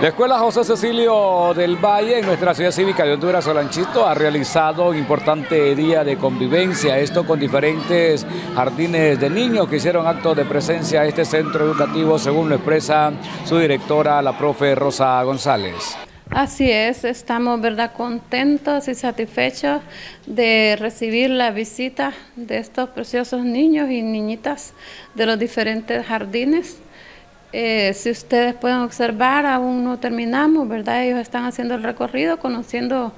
La Escuela José Cecilio del Valle en nuestra ciudad cívica de Honduras, Solanchito, ha realizado un importante día de convivencia, esto con diferentes jardines de niños que hicieron acto de presencia a este centro educativo, según lo expresa su directora, la profe Rosa González. Así es, estamos verdad contentos y satisfechos de recibir la visita de estos preciosos niños y niñitas de los diferentes jardines eh, si ustedes pueden observar, aún no terminamos, ¿verdad? Ellos están haciendo el recorrido, conociendo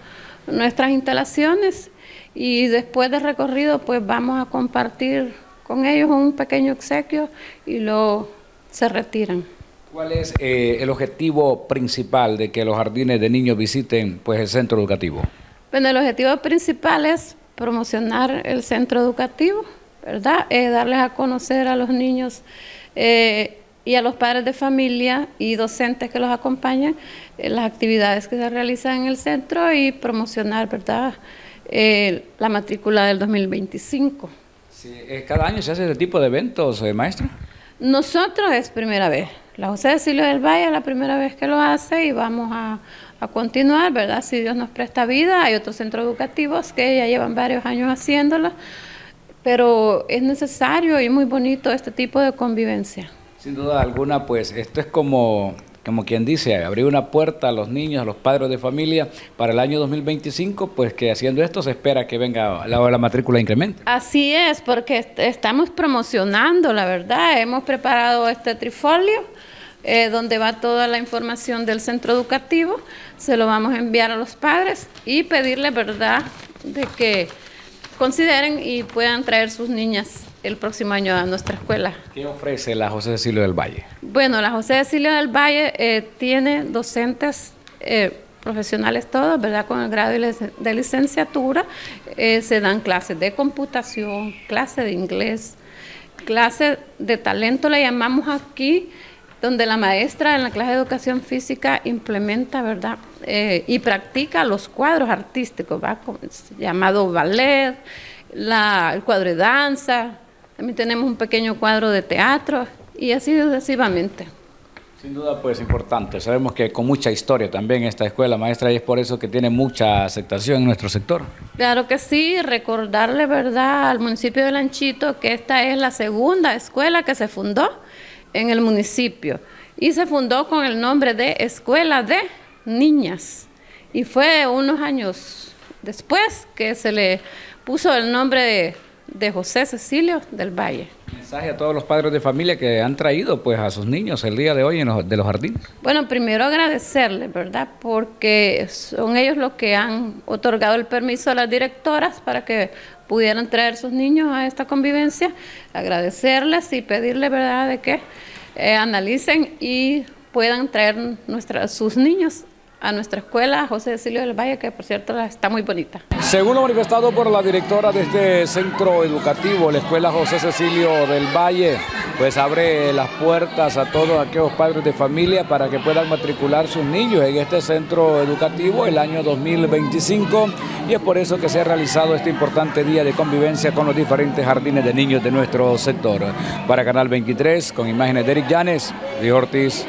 nuestras instalaciones y después del recorrido pues vamos a compartir con ellos un pequeño obsequio y luego se retiran. ¿Cuál es eh, el objetivo principal de que los jardines de niños visiten pues el centro educativo? Bueno, el objetivo principal es promocionar el centro educativo, ¿verdad? Eh, darles a conocer a los niños y a los padres de familia y docentes que los acompañan eh, las actividades que se realizan en el centro y promocionar, ¿verdad?, eh, la matrícula del 2025. Sí, eh, ¿Cada año se hace ese tipo de eventos, maestra? Nosotros es primera vez. La José Cecilio del Valle es la primera vez que lo hace y vamos a, a continuar, ¿verdad? Si Dios nos presta vida, hay otros centros educativos que ya llevan varios años haciéndolo, pero es necesario y muy bonito este tipo de convivencia. Sin duda alguna, pues esto es como, como quien dice, abrir una puerta a los niños, a los padres de familia para el año 2025, pues que haciendo esto se espera que venga la, la matrícula incremente. Así es, porque estamos promocionando, la verdad, hemos preparado este trifolio. Eh, donde va toda la información del centro educativo, se lo vamos a enviar a los padres y pedirle, verdad, de que consideren y puedan traer sus niñas el próximo año a nuestra escuela. ¿Qué ofrece la José Cecilio del Valle? Bueno, la José Cecilio del Valle eh, tiene docentes eh, profesionales todos, ¿verdad? Con el grado de licenciatura. Eh, se dan clases de computación, clases de inglés, clases de talento, le llamamos aquí, donde la maestra en la clase de educación física implementa, ¿verdad? y practica los cuadros artísticos, ¿va? llamado ballet, la, el cuadro de danza, también tenemos un pequeño cuadro de teatro y así sucesivamente. Sin duda, pues importante. Sabemos que con mucha historia también esta escuela maestra y es por eso que tiene mucha aceptación en nuestro sector. Claro que sí, recordarle, ¿verdad?, al municipio de Lanchito que esta es la segunda escuela que se fundó en el municipio y se fundó con el nombre de Escuela de Niñas. Y fue unos años después que se le puso el nombre de de José Cecilio del Valle. Mensaje a todos los padres de familia que han traído pues a sus niños el día de hoy en los, de los jardines. Bueno, primero agradecerles, ¿verdad? Porque son ellos los que han otorgado el permiso a las directoras para que pudieran traer sus niños a esta convivencia. Agradecerles y pedirles, ¿verdad?, de que eh, analicen y puedan traer nuestra, sus niños a nuestra escuela José Cecilio del Valle, que por cierto está muy bonita. Según lo manifestado por la directora de este centro educativo, la escuela José Cecilio del Valle, pues abre las puertas a todos aquellos padres de familia para que puedan matricular sus niños en este centro educativo el año 2025 y es por eso que se ha realizado este importante día de convivencia con los diferentes jardines de niños de nuestro sector. Para Canal 23, con imágenes de Eric Llanes, de Ortiz.